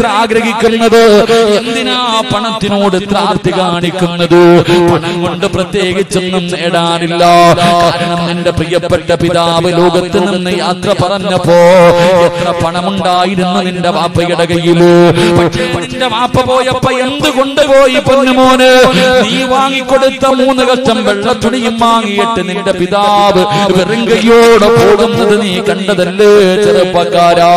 ഇത്ര ആഗ്രഹിക്കുന്നത്? എന്തിനാ പണത്തിനോട് ഇത്ര ആർത്തി കാണിക്കുന്നത്? പണം കൊണ്ട് പ്രത്യേകിച്ചൊന്നും നേടാനില്ല. കാരണം എന്റെ പ്രിയപ്പെട്ട പിതാവ് ലോകത്ത് നിന്ന് യാത്ര പറഞ്ഞപ്പോ എത്ര പണമുണ്ടായിരുന്നു നിന്റെ വാപ്പയുടെ കയ്യിൽ. നിന്റെ വാപ്പ പോയപ്പോ എന്ത് കൊണ്ടുപോയി പൊന്നുമോന് നീ വാങ്ങിക്കൊടുത്ത മൂന്ന് കഷ്ടം വെള്ളത്തുണിയും വാങ്ങിയിട്ട് നിന്റെ പിതാവ് വെറും കയ്യോടെ പോകുന്നത് നീ കണ്ടതല്ലേ ചെറുപ്പക്കാരാ?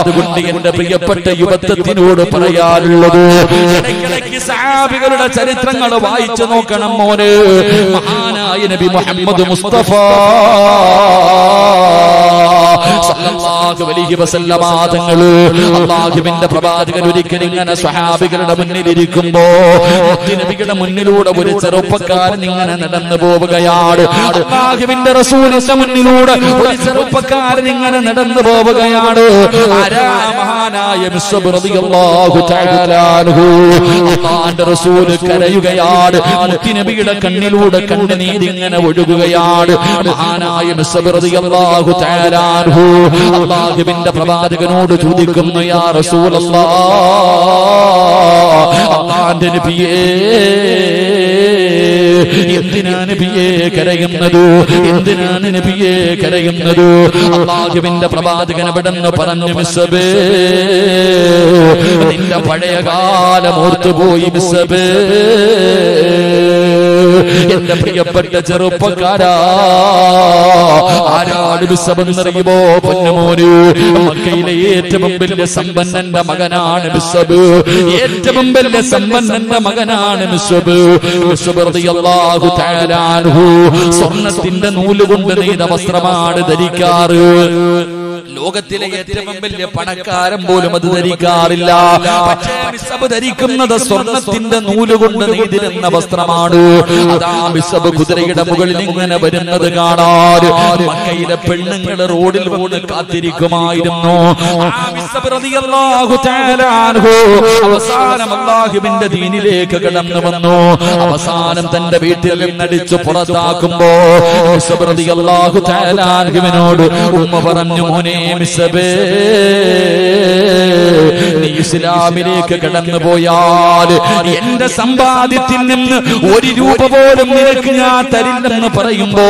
അതുകൊണ്ട് എന്റെ പ്രിയപ്പെട്ട യുവത്വത്തിനോട് പറയാനുള്ളത്. ഇടയ്ക്കിടയ്ക്ക് സഹാബികളുടെ ചരിത്രങ്ങൾ വായിച്ചു നോക്കണം മോന്. മഹാനായ നബി മുഹമ്മദ് മുസ്തഫ. സല്ലല്ലാഹു അലൈഹി വസല്ലമ തങ്ങൾ അല്ലാഹുവിന്റെ പ്രവാചകൻ ഒരിക്കൽ ഇങ്ങനെ സ്വഹാബികളുടെ മുന്നിൽ ഇരിക്കുമ്പോ നബിയുടെ മുന്നിലൂടെ ഒരു ചെറുപ്പക്കാരൻ ഇങ്ങനെ നടന്നു പോവുകയാണ്. അല്ലാഹുവിന്റെ റസൂലിന്റെ മുന്നിലൂടെ ഒരു ചെറുപ്പക്കാരൻ ഇങ്ങനെ നടന്നു പോവുകയാണ്. ആരാ മഹാനായ മിസ്ബ് റളിയല്ലാഹു തആല അൻഹു? റസൂൽ കരയുകയാണ്. മുത്തുനബിയുടെ കണ്ണിലൂടെ കണ്ണുനീരിങ്ങനെ ഒഴുകുകയാണ്. മഹാനായ മിസ്ബ് റളിയല്ലാഹു തആല അൻഹു അള്ളാഹുവിന്റെ പ്രവാചകനോട് ചോദിക്കുന്നു യാ റസൂലല്ലാ അള്ളാന്റെ നബിയേ എന്തിനാണ് നബിയെ കരയുന്നത്? എന്തിനാണ് നബിയെ കരയുന്നത്? അള്ളാഹുവിന്റെ പ്രവാചകൻ എവിടെന്ന് പറഞ്ഞു മിസ്സബേ നിന്റെ പഴയ കാലം ഓർത്തുപോയി മിസ്സബേ എന്റെ പ്രിയപ്പെട്ട ചെറുപ്പക്കാരാ ആരാട് ബിസബെന്നറിയുമോ പൊന്നുമോന്? മക്കയിലെ ഏറ്റവും വലിയ സമ്പന്നന്റെ മകനാണ് ബിസബ് ഏറ്റവും വലിയ സമ്പന്നന്റെ മകനാണ് ബിസബ് അൻഹു. സ്വർണത്തിന്റെ നൂൽ കൊണ്ട് നെയ്ത വസ്ത്രമാണ് ധരിക്കാറ്. ലോകത്തിലെ ഏറ്റവും വലിയ പണക്കാരൻ പോലും അത് ധരിക്കാറില്ല. പക്ഷേ മിസബ് ധരിക്കുന്നത് സ്വർണത്തിന്റെ നൂൽ കൊണ്ട് നെയ്തിരുന്ന വസ്ത്രമാണ്. അതാ മിസബ് കുതിരയുടെ മുകളിൽ ഇങ്ങനെ വരുന്നത് കാണാൻ. മക്കയിലെ പെണ്ണുങ്ങൾ റോഡിൽ വീണ് കാത്തിരിക്കുമായിരുന്നു. അവസാനം അല്ലാഹുവിന്റെ ദീനിലേക്ക് കടന്നു വന്നു. അവസാനം തന്റെ വീട്ടിൽ നിന്നടിച്ചു പുറത്താക്കുമ്പോ ഉമ്മ പറഞ്ഞു മോനെ മിസബേ നീ ഇസ്ലാമിലേക്ക് കടന്നു പോയാൽ എന്റെ സമ്പാദ്യത്തിൽ നിന്ന് ഒരു രൂപ പോലും നിനക്ക് ഞാൻ തരില്ലെന്ന് പറയുമ്പോ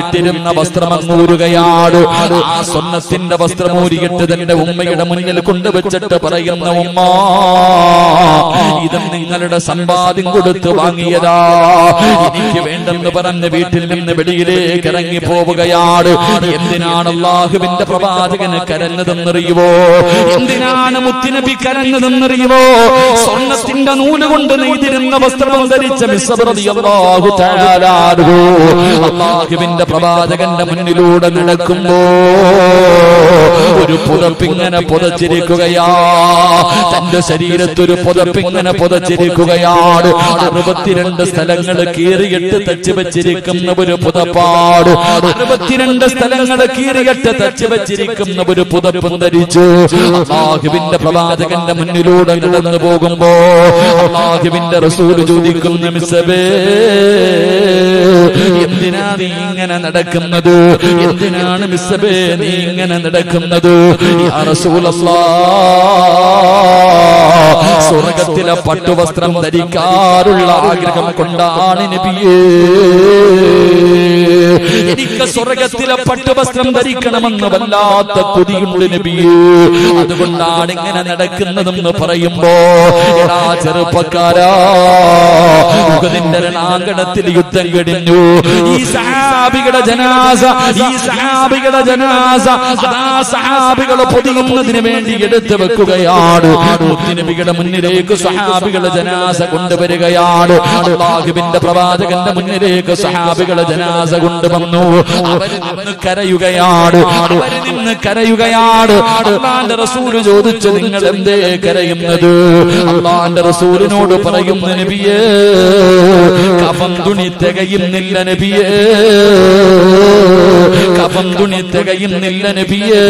ഇട്ടിരുന്ന വസ്ത്രം അങ്ങൂരുകയാണ് ആ സ്വർണത്തിന്റെ വസ്ത്രം ഊരിയിട്ട് തന്റെ ഉമ്മയുടെ മുന്നിൽ കൊണ്ടുവച്ചിട്ട് പറയുന്ന ഉമ്മ ഇത് നിങ്ങളുടെ സമ്പാദ്യം കൊടുത്ത് വാങ്ങിയതാ. എനിക്ക് വേണ്ടെന്ന് പറഞ്ഞ് വീട്ടിൽ നിന്ന് വെളിയിലേക്ക് ഇറങ്ങി പോവുകയാണ്. എന്തിനാണ് അള്ളാഹുവിന്റെ പ്രവാചകന് കരഞ്ഞതെന്നറിയുവോ എന്തിനാണ് മുത്തിനബി കരഞ്ഞതെന്നറിയുവോ സ്വർണത്തിന്റെ നൂൽ കൊണ്ട് നെയ്തിരുന്ന വസ്ത്രം ധരിച്ച അള്ളാഹുവിന്റെ പ്രവാചകന്റെ മുന്നിലൂടെ നടക്കുമ്പോ ഒരു പുതപ്പിങ്ങനെ പുതച്ചിരിക്കുകയാ. തന്റെ ശരീരത്തൊരു പുതപ്പിങ്ങനെ പുതച്ചിരിക്കുകയാണ്. അറുപത്തിരണ്ട് സ്ഥലങ്ങൾ കീറിയിട്ട് തച്ചു വെച്ചിരിക്കുന്ന ഒരു പുതപ്പാട്. അറുപത്തിരണ്ട് സ്ഥലങ്ങൾ കീറിയിട്ട് തച്ചുവെച്ചിരിക്കുന്ന ഒരു പുതപ്പും ധരിച്ചു. അള്ളാഹുവിന്റെ പ്രവാചകന്റെ മുന്നിലൂടെ നടന്നു പോകുമ്പോ അള്ളാഹുവിന്റെ റസൂൽ ചോദിക്കുന്ന മിസബേ എന്തിനാ നീ ഇങ്ങനെ നടക്കുന്നത്? എന്തിനാണ് മിസബേ നീ ഇങ്ങനെ നടക്കുന്നത്? സ്വർഗത്തിലെ പട്ടുവസ്ത്രം ധരിക്കാറുള്ള ആഗ്രഹം കൊണ്ടാണ് നബിയേ. എനിക്ക് സ്വർഗത്തിലെ പട്ടുവസ്ത്രം ധരിക്കണമെന്ന് വല്ലാത്ത കൊതിയുണ്ട് നബിയേ. അതുകൊണ്ടാണ് ഇങ്ങനെ നടക്കുന്നതെന്ന് പറയുമ്പോ എടാ ചെറുപ്പക്കാരാ ഉഹദിന്റെ രണാങ്കണത്തിൽ യുദ്ധം കഴിഞ്ഞു. ഈ സഹാബികളുടെ ജനാസ ഈ സഹാബികളുടെ ജനാസ അതാ സഹാബികളെ പൊതിയുന്നതിന് വേണ്ടി എടുത്തു വെക്കുകയാണ്. നബികളുടെ മുന്നിലേക്ക് സഹാബികളുടെ ജനാസ കൊണ്ടുവരികയാണ്. അള്ളാഹുവിന്റെ പ്രവാചകന്റെ മുന്നിലേക്ക് സഹാബികളെ ജനാസ കൊണ്ടുവന്നു അവർ നിന്ന് കരയുകയാണ് അവർ നിന്ന് കരയുകയാണ് അള്ളാന്റെ റസൂൽ ചോദിച്ചു നിങ്ങൾ എന്തേ കരയുന്നത്? അള്ളാന്റെ റസൂലിനോട് പറയുന്ന നബിയേ കഫം തുണി തികയുന്നില്ല നബിയേ. കഫം തുണി തികയുന്നില്ല നബിയേ.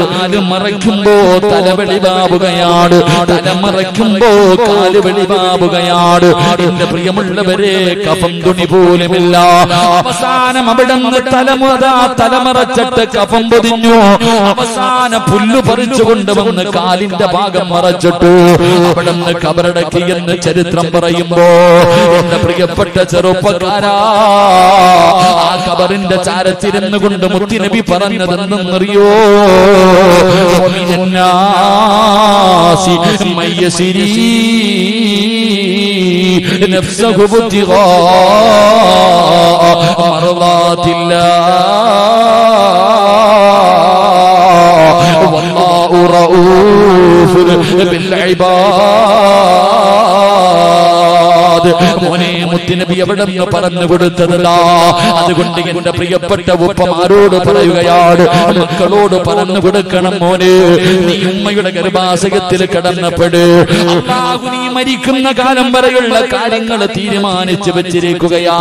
കാൽ മറയ്ക്കുമ്പോ തലവെളി വെളിവാവുകയാണ് തല മറയ്ക്കുമ്പോ കാൽ വെളിവാവുകയാണ് എന്റെ പ്രിയമുള്ളവരെ കഫം തുണി പോലുമില്ല. അവസാനം അവിടെ നിന്ന് തലമുറ തലമറച്ചിട്ട് കഫം പൊതിഞ്ഞു. അവസാന പുല്ല് പറിച്ചു കൊണ്ടുവന്ന് കാലിന്റെ ഭാഗം മറച്ചിട്ടു. അവിടെ നിന്ന് കബറടക്കി എന്ന് ചരിത്രം പറയുമ്പോ എന്റെ പ്രിയപ്പെട്ട ചെറുപ്പക്കാരാ ആ കബറിന്റെ ചാരത്തിരുന്നു കൊണ്ട് മുത്തിനബി പറഞ്ഞതെന്നറിയോ نفسه ابتغاء مرضات الله والله رؤوف بالعباد മോനെ മുത്തുനബി എവിടെ പറഞ്ഞു കൊടുത്തതാ. അതുകൊണ്ട് എന്റെ പ്രിയപ്പെട്ട ഉപ്പമാരോട് പറയുകയാണ് മക്കളോട് പറഞ്ഞു കൊടുക്കണം മോനെ. നീ ഉമ്മയുടെ ഗർഭാശയത്തിൽ കിടന്നപ്പെട്. നീ മരിക്കുന്ന കാലം വരെയുള്ള കാര്യങ്ങൾ തീരുമാനിച്ചു വെച്ചിരിക്കുകയാ.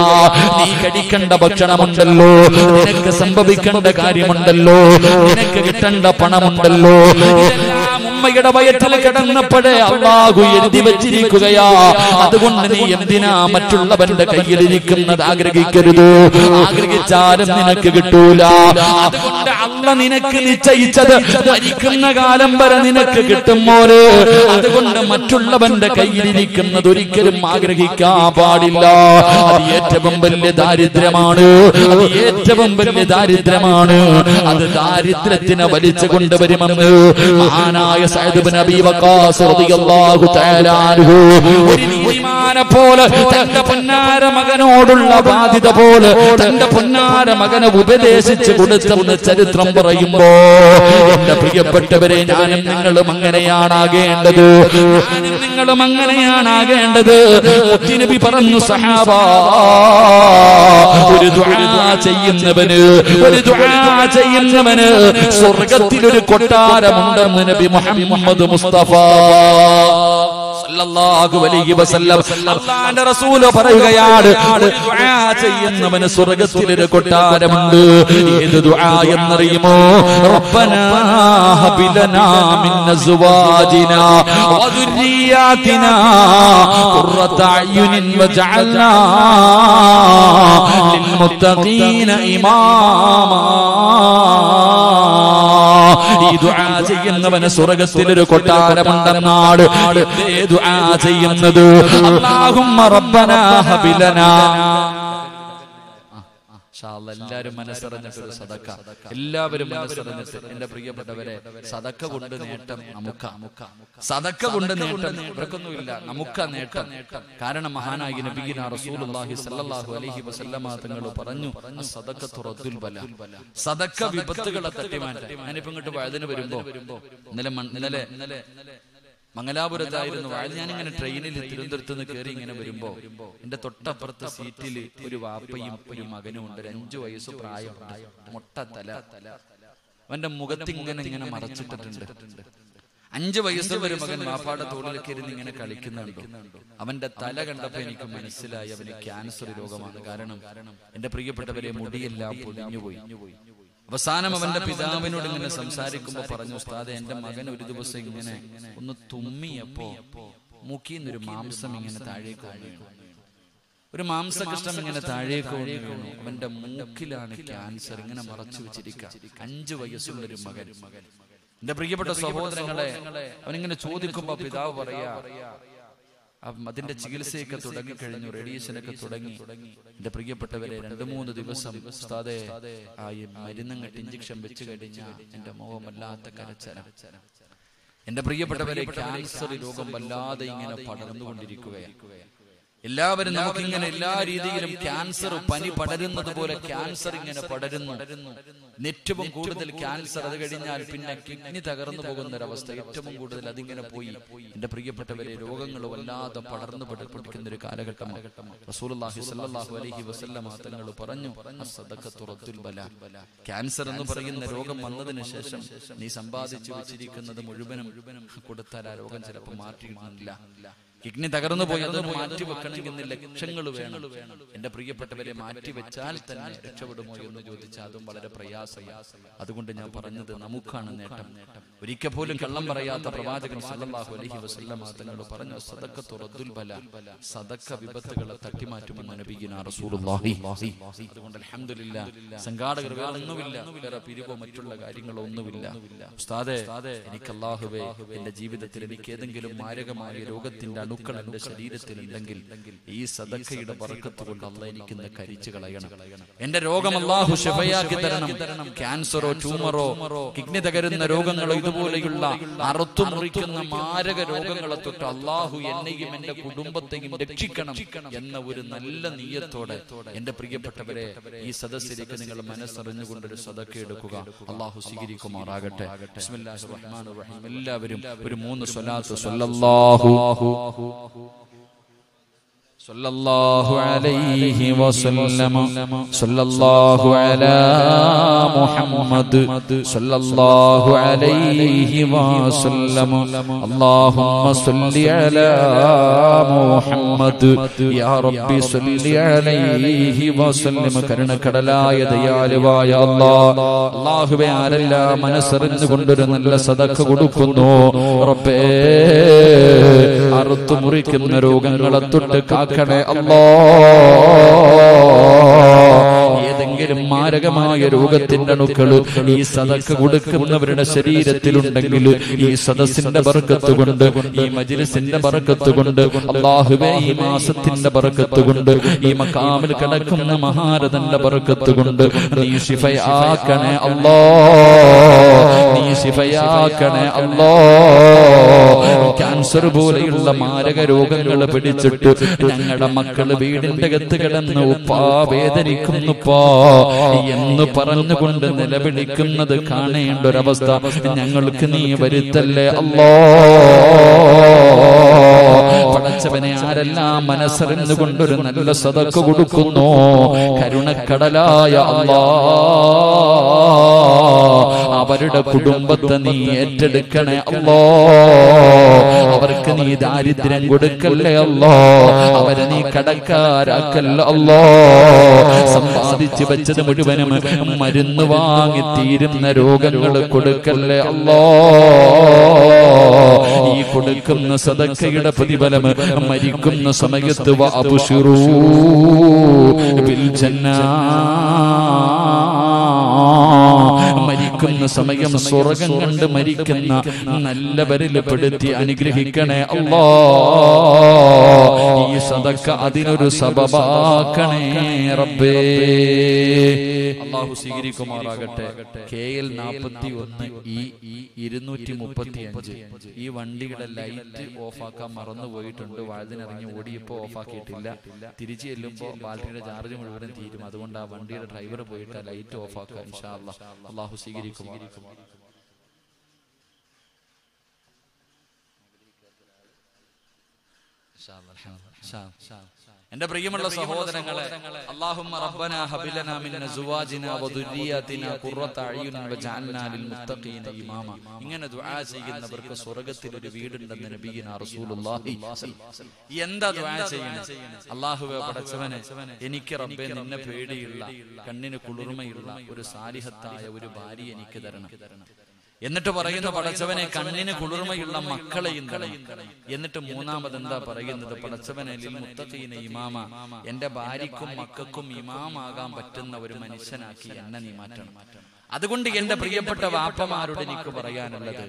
നീ കഴിക്കേണ്ട ഭക്ഷണമുണ്ടല്ലോ. നിനക്ക് സംഭവിക്കേണ്ട കാര്യമുണ്ടല്ലോ. നിനക്ക് കിട്ടേണ്ട പണമുണ്ടല്ലോ. ഉമ്മയുടെ വയറ്റിൽ കിടന്നപ്പോഴേ അള്ളാഹു എഴുതി വെച്ചിരിക്കുകയാ. അതുകൊണ്ട് നീ എന്തിനാ മറ്റുള്ളവന്റെ കയ്യിലിരിക്കുന്നത് ആഗ്രഹിക്കരുത്? ആഗ്രഹിച്ചാലും നിനക്ക് കിട്ടൂല. അതുകൊണ്ട് അള്ള നിനക്ക് നിശ്ചയിച്ചത് മരിക്കുന്ന കാലം വരെ നിനക്ക് കിട്ടും മോര് അതുകൊണ്ട് മറ്റുള്ളവന്റെ കയ്യിലിരിക്കുന്നത് ഒരിക്കലും ആഗ്രഹിക്കാൻ പാടില്ല. അത് ഏറ്റവും വലിയ ദാരിദ്ര്യമാണ്. അത് ഏറ്റവും വലിയ ദാരിദ്ര്യമാണ്. അത് ദാരിദ്ര്യത്തിനെ വലിച്ചു കൊണ്ടുവരുമെന്ന് മഹാനായ സയ്യിദ് ഇബ്നു അബീ വഖാസ് റളിയല്ലാഹു തആല അൻഹു. ഒരു നീതിമാനെ പോലെ തന്റെ പൊന്നാര മകനോടുള്ള ബാധ്യത പോലെ തന്റെ പൊന്നാര മകനെ ഉപദേശിച്ചു കൊടുത്തെന്ന് ചരിത്രം പറയുമ്പോ എന്റെ പ്രിയപ്പെട്ടവരെ ഞാനും നിങ്ങളും അങ്ങനെയാണാകേണ്ടത്. ഞാനും നിങ്ങളും അങ്ങനെയാണാകേണ്ടത്. നബി പറഞ്ഞു സഹാബ ഒരു ചെയ്യുന്നവന് ഒരു ചെയ്യുന്നവന് സ്വർഗത്തിൽ ഒരു കൊട്ടാരമുണ്ടെന്ന് നബി മുഹമ്മദ് മുസ്തഫ. പറയുകയാണ് ചെയ്യുന്നവന് സ്വർഗത്തിൽ ഒരു കൊട്ടാരമുണ്ട്. ഏത് ഈ ദുആ ചെയ്യുന്നവന് സ്വർഗത്തിലൊരു കൊട്ടാരമുണ്ടെന്നാണ് ഏ ദുആ ചെയ്യുന്നത്. അല്ലാഹുമ്മ റബ്ബനാ ഹബിലനാ. എല്ലാവരും മനസ്സറിഞ്ഞിട്ടൊരു സദക്ക. എല്ലാവരും മനസ്സറിഞ്ഞിട്ട് എന്റെ പ്രിയപ്പെട്ടവരെ സദക്ക കൊണ്ട് നേട്ടം നമുക്ക് സദക്ക കൊണ്ട് നേട്ടം ഇവർക്കൊന്നുമില്ല. നമുക്ക് നേട്ടം. കാരണം മഹാനായി നബീന റസൂലുള്ളാഹി സല്ലല്ലാഹു അലൈഹി വസല്ലമ തങ്ങൾ പറഞ്ഞു സദക്ക റദ്ദുൽ ബല സദക്ക വിപത്തുകളെ തട്ടിമാറ്റാൻ. ഞാനിപ്പോ ഇങ്ങോട്ട് വഴുതിന് വരുമ്പോ ഇന്നലെ ഇന്നലെ മംഗലാപുരത്തായിരുന്നു. വാഴ ഞാനിങ്ങനെ ട്രെയിനിൽ തിരുവനന്തപുരത്ത് നിന്ന് കയറി ഇങ്ങനെ വരുമ്പോ എന്റെ തൊട്ടപ്പുറത്തെ സീറ്റിൽ ഒരു വാപ്പയും ഒരു മകനും ഉണ്ട്. ഒരു അഞ്ചു വയസ്സ് പ്രായം മുട്ട തല അവന്റെ മുഖത്ത് ഇങ്ങനെ ഇങ്ങനെ മറച്ചിട്ടിട്ടുണ്ട്. അഞ്ചു വയസ്സുള്ള ഒരു മകൻ വാപ്പാടെ തോളിലൊക്കെ ഇരുന്ന് ഇങ്ങനെ കളിക്കുന്നുണ്ട് അവന്റെ തല കണ്ടപ്പോ എനിക്ക് മനസ്സിലായി അവന് ക്യാൻസർ രോഗമാണ്. കാരണം എന്റെ പ്രിയപ്പെട്ടവരെ മുടിയെല്ലാം പൊതിഞ്ഞുപോയി. അവസാനം അവന്റെ പിതാവിനോട് ഇങ്ങനെ സംസാരിക്കുമ്പോ പറഞ്ഞു ഉസ്താദെ എന്റെ മകൻ ഒരു ദിവസം ഇങ്ങനെ ഒന്ന് തുമ്മിയപ്പോ മുക്കിന്നൊരു മാംസം ഇങ്ങനെ താഴേക്ക് വീണു ഒരു മാംസകൃഷ്ണം ഇങ്ങനെ താഴേക്ക് വീണു അവന്റെ മൂക്കിലാണ് ക്യാൻസർ ഇങ്ങനെ മറച്ചു വെച്ചിരിക്കുക അഞ്ചു വയസ്സുള്ള ഒരു മകൻ. എന്റെ പ്രിയപ്പെട്ട സഹോദരങ്ങളെ അവനിങ്ങനെ ചോദിക്കുമ്പോ പിതാവ് പറയാ അതിന്റെ ചികിത്സയൊക്കെ തുടങ്ങി കഴിഞ്ഞു റേഡിയേഷനൊക്കെ തുടങ്ങി. എന്റെ പ്രിയപ്പെട്ടവരെ രണ്ടു മൂന്ന് ദിവസം ഉസ്താദെ ആ മരുന്നും കെട്ടി ഇഞ്ചക്ഷൻ വെച്ച് കഴിഞ്ഞാൽ എന്റെ മുഖം വല്ലാത്ത കരച്ചല. എന്റെ പ്രിയപ്പെട്ടവരെ ക്യാൻസർ രോഗം വല്ലാതെ ഇങ്ങനെ പടർന്നുകൊണ്ടിരിക്കുകയാണ് എല്ലാവരും നമുക്കിങ്ങനെ എല്ലാ രീതിയിലും ക്യാൻസർ പനി പടരുന്നത് പോലെ ക്യാൻസർ ഇങ്ങനെ പടരുന്നു. ഏറ്റവും കൂടുതൽ ക്യാൻസർ അത് കഴിഞ്ഞാൽ പിന്നെ കിഡ്നി തകർന്നു പോകുന്ന ഒരവസ്ഥ ഏറ്റവും കൂടുതൽ അതിങ്ങനെ പോയി. എന്റെ പ്രിയപ്പെട്ടവരെ രോഗങ്ങൾ വല്ലാതെ പടർന്നു പിടിക്കുന്ന ഒരു കാലഘട്ടമാണ്. അലൈഹി വസല്ലമ തങ്ങൾ പറഞ്ഞു ബല. ക്യാൻസർ എന്ന് പറയുന്ന രോഗം വന്നതിന് ശേഷം നീ സമ്പാദിച്ചു വെച്ചിരിക്കുന്നത് മുഴുവനും കൊടുത്താൽ ആ രോഗം ചിലപ്പോൾ മാറ്റിയിട്ടില്ല കിഡ്നി തകർന്നു പോയി അതൊന്ന് മാറ്റി വെക്കണമെങ്കിൽ ലക്ഷങ്ങൾ വേണം. എന്റെ പ്രിയപ്പെട്ടവരെ മാറ്റി വെച്ചാൽ തന്നെ രക്ഷപ്പെടുമോ എന്ന് ചോദിച്ചാൽ അതും വളരെ പ്രയാസമാണ്. അതുകൊണ്ട് ഞാൻ പറഞ്ഞത് നമുക്കാണ് നേട്ടം. ഒരിക്കൽ പോലും കള്ളം പറയാത്ത പ്രവാചകൻ സല്ലല്ലാഹു അലൈഹി വസല്ലമ തങ്ങൾ പറഞ്ഞു സദക്ക തുറദ്ദുൽ ബല സദക്ക വിപത്തുകളെ തട്ടിമാറ്റുമെന്ന് നബിയിന റസൂലുള്ളാഹി അതുകൊണ്ട് അൽഹംദുലില്ലാ സംഘാടകർ ഒന്നുമില്ല വേറെ പിരിവോ മറ്റുള്ള കാര്യങ്ങളോ ഒന്നുമില്ല. ഉസ്താദെ എനിക്ക് അല്ലാഹുവേ എന്റെ ജീവിതത്തിൽ എനിക്ക് ഏതെങ്കിലും മാരകമായ രോഗത്തിന്റെ അണുക്കൾ എന്റെ ശരീരത്തിലുണ്ടെങ്കിൽ ഈ സദക്കയുടെ ബർക്കത്ത് കൊണ്ട് അല്ല എനിക്കിന്ന് കരിച്ചു കളയണം എന്റെ രോഗം അള്ളാഹു ശിഫയാക്കി തരണം. ക്യാൻസറോ ട്യൂമറോ കിഡ്നി തകരുന്ന രോഗങ്ങളോ ഇതുപോലെയുള്ള അറുത്തു മുറിക്കുന്ന മാരക രോഗങ്ങളെ തൊട്ട് അള്ളാഹു എന്നെയും എന്റെ കുടുംബത്തെയും രക്ഷിക്കണം എന്ന ഒരു നല്ല നീയത്തോടെ എന്റെ പ്രിയപ്പെട്ടവരെ ഈ സദസ്സിലേക്ക് നിങ്ങൾ മനസ്സറിഞ്ഞുകൊണ്ട് ഒരു സദക്ക എടുക്കുക. അള്ളാഹു സ്വീകരിക്കുമാറാകട്ടെ. എല്ലാവരും ഒരു മൂന്ന് സ്വലാത്ത് സ്വല്ലല്ലാഹു صلى الله عليه وسلم صلى الله على محمد صلى الله عليه وسلم اللهم صل على محمد يا ربي صل عليه وسلم കരുണക്കടലായ ദയാലുവായ അല്ലാഹ് അല്ലാഹുവേ ആരെല്ലാം മനസ്സറിഞ്ഞുകൊണ്ടൊരു നല്ല സദക്ക കൊടുക്കുന്നു റബ്ബേ അറുത്തു മുറിക്കുന്ന രോഗങ്ങളെ തൊട്ട് കാക്കണേ. അല്ലോ. ഏതെങ്കിലും മാരകമായ രോഗത്തിന്റെ അണുക്കൾ ഈ സദക്ക് കൊടുക്കുന്നവരുടെ ശരീരത്തിലുണ്ടെങ്കിൽ ഈ സദസ്സിന്റെ ബർക്കത്ത് കൊണ്ട് ഈ മജിലിസിന്റെ ബർക്കത്ത് കൊണ്ട് അള്ളാഹുവേ ഈ മാസത്തിന്റെ ബർക്കത്ത് കൊണ്ട് ഈ മക്കാമിൽ കിടക്കുന്ന മഹാരഥന്റെ ബർക്കത്ത് കൊണ്ട് നീ ശിഫയാക്കണേ അല്ലോ നീ ശിഫയാക്കണേ അല്ലോ. ക്യാൻസർ പോലെയുള്ള മാരക രോഗങ്ങൾ പിടിച്ചിട്ട് ഞങ്ങളുടെ മക്കൾ വീടിന്റെ അകത്ത് കിടന്ന് ഉപ്പാ വേദനിക്കുന്നുപ്പാ എന്ന് പറഞ്ഞുകൊണ്ട് നിലവിളിക്കുന്നത് കാണേണ്ട ഒരവസ്ഥ. ഞങ്ങൾക്ക് നീ വരുത്തല്ലേ? അല്ലോ. പടച്ചവനെ ആരെല്ലാം മനസ്സറിഞ്ഞുകൊണ്ടൊരു നല്ല സതക്ക് കൊടുക്കുന്നു? കരുണക്കടലായ അല്ലാ. അവരുടെ കുടുംബത്തെ നീ ഏറ്റെടുക്കണേ അല്ലോ അവർക്ക് നീ ദാരിദ്ര്യം കൊടുക്കല്ലേ അല്ലോ അവരെ നീ കടക്കാരാക്കല്ലോ അല്ലോ സമ്പാദിച്ചു വെച്ചത് മുഴുവനും മരുന്ന് വാങ്ങി തീരുന്ന രോഗങ്ങൾ കൊടുക്കല്ലേ അല്ലോ ഈ കൊടുക്കുന്ന സദക്കയുടെ പ്രതിഫലം മരിക്കുന്ന സമയത്ത് വാപുഷിറൂ ബിൽ ജന്നാ മരിക്കുന്ന സമയം സ്വർഗം കണ്ട് മരിക്കുന്ന നല്ലവരിൽ പെടുത്തി അനുഗ്രഹിക്കണേ അല്ലോ ഈ സദക്ക അതിനൊരു സബബാക്കണേ റബ്ബേ. അള്ളാഹു സ്വീകരിക്കുമാറാകട്ടെ. കെ എൽ നാൽപ്പത്തി ഒന്ന് ഈ ഇരുന്നൂറ്റി മുപ്പത്തി അഞ്ച് ഈ വണ്ടിയുടെ ലൈറ്റ് ഓഫാക്കാൻ മറന്നു പോയിട്ടുണ്ട് വഴുതിനിറങ്ങി ഓടിയപ്പോ ഓഫാക്കിയിട്ടില്ല. തിരിച്ചു ചെല്ലുമ്പോൾ ബാറ്ററിയുടെ ചാർജ് മുഴുവനും തീരും. അതുകൊണ്ട് ആ വണ്ടിയുടെ ഡ്രൈവർ പോയിട്ട് ലൈറ്റ് ഓഫാക്കുക ഇൻഷാ അല്ലാഹ് അള്ളാഹു സ്വീകരിക്കുമാറാക്കും എന്റെ പ്രിയമുള്ള സഹോദരങ്ങളെ അല്ലാഹുമ്മ റബ്ബന ഹബിലന മിൻ അസ്വാജിന വദുരിയാതിന ഖുർറത അയ്യുൻ വജഅൽനാ ലിൽ മുത്തഖീന ഇമാമ. ഇങ്ങനെ ദുആ ചെയ്യുന്നവർക്ക് സ്വർഗത്തിൽ ഒരു വീടുണ്ടെന്ന് നബിയിന റസൂലുള്ളാഹി എന്താ ദുആ ചെയ്യുന്നത് അല്ലാഹുവേ പടച്ചവനെ എനിക്ക് റബ്ബേ നിന്നെ പേടിയുള്ള കണ്ണിന് കുളിർമയുള്ള ഒരു സാലിഹത്തായ ഒരു ഭാര്യ എനിക്ക് തരണം. എന്നിട്ട് പറയുന്ന പടച്ചവനെ കണ്ണിന് കുളിർമയുള്ള മക്കളെയും കളയും എന്നിട്ട് മൂന്നാമത് എന്താ പറയുന്നത്? പടച്ചവനെ മുത്തഖീന ഇമാമ. എന്റെ ഭാര്യക്കും മക്കൾക്കും ഇമാമാകാൻ പറ്റുന്ന ഒരു മനുഷ്യനാക്കി എന്നെ നീ മാറ്റണം. അതുകൊണ്ട് എന്റെ പ്രിയപ്പെട്ട വാപ്പമാരോട് എനിക്ക് പറയാനുള്ളത്